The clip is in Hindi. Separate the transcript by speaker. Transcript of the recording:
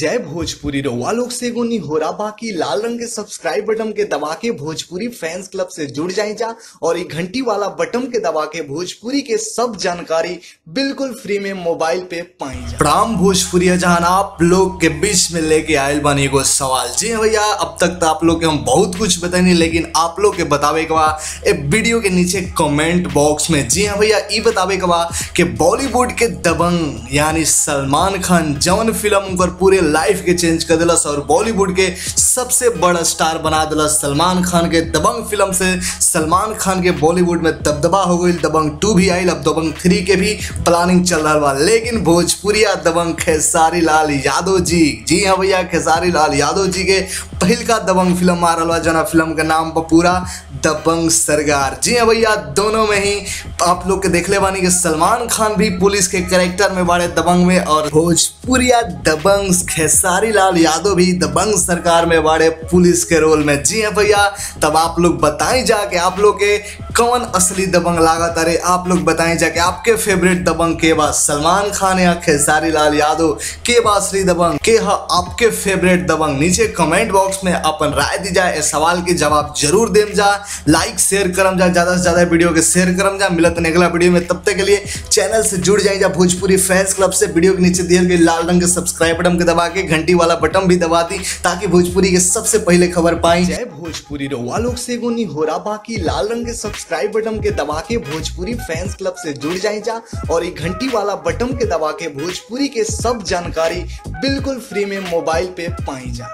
Speaker 1: जय भोजपुरी रउआ लोग से हो रहा बाकी। लाल रंग के सब्सक्राइब बटन के दबा के भोजपुरी फैंस क्लब से जुड़ जाए जा। और ये घंटी वाला बटन के दबा के भोजपुरी के सब जानकारी बिल्कुल फ्री में मोबाइल पे पाई जा। प्राम भोजपुरी जहाँ आप लोग के बीच में लेके आयल बनी एगो सवाल। जी हाँ भैया, अब तक तो आप लोग के हम बहुत कुछ बतानी लेकिन आप लोग के बतावे के बा, ए वीडियो के नीचे कमेंट बॉक्स में। जी हाँ भैया, ई बतावे के बा कि बॉलीवुड के दबंग, यानी सलमान खान जौन फ़िल्म पूरे लाइफ के चेंज कर दिलस और बॉलीवुड के सबसे बड़ा स्टार बना दिला सलमान खान के दबंग फ़िल्म से। सलमान खान के बॉलीवुड में दबदबा हो गई, दबंग टू भी आयल अब दबंग थ्री के भी प्लानिंग चल रहा बा। लेकिन भोजपुरिया दबंग खेसारी लाल यादव जी जी हाँ भैया, खेसारी लाल यादव जी के पहिल का दबंग फ़िल्म आ रहा जना फ़िल्म के नाम पर पूरा दबंग सरगार। जी हाँ भैया, दोनों में ही आप लोग के देखले बानी कि सलमान खान भी पुलिस के कैरेक्टर में बड़े दबंग में, और भोजपुरिया दबंग खेसारी लाल यादव भी दबंग सरकार में बड़े पुलिस के रोल में। जी हैं भैया, तब आप लोग बताएँ जाके आप लोग के कौन असली दबंग लागत? अरे, आप लोग बताएँ जाके, आपके फेवरेट दबंग के बाद सलमान खान या खेसारी लाल यादव? के बा असली दबंग? के हा, आपके फेवरेट दबंग? नीचे कमेंट बॉक्स में अपन राय दी जाए, इस सवाल के जवाब ज़रूर देम जा। लाइक शेयर करम जा, ज़्यादा से ज़्यादा वीडियो के शेयर करम जा। मिलत अगला वीडियो में, तब तक के लिए चैनल से जुड़ जाए जा। भोजपुरी फैंस क्लब से वीडियो के नीचे दिए गए लाल रंग के सब्सक्राइब बटन के दबा के, घंटी वाला बटन भी दबा दी, ताकि भोजपुरी के सबसे पहले खबर पाई जाए। भोजपुरी रउआ लोग से हो रहा बाकी लाल रंग के सब्सक्राइब बटन के दबा के भोजपुरी फैंस क्लब से जुड़ जाए जा, और एक घंटी वाला बटन के दबा के भोजपुरी के सब जानकारी बिल्कुल फ्री में मोबाइल पे पाई जा।